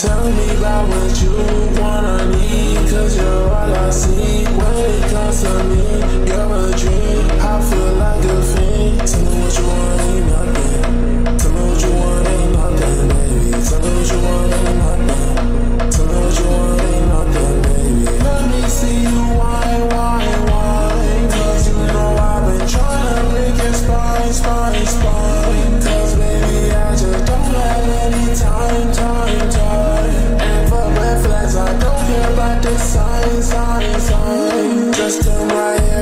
Tell me about what you wanna need, cause you're sign. Just come right here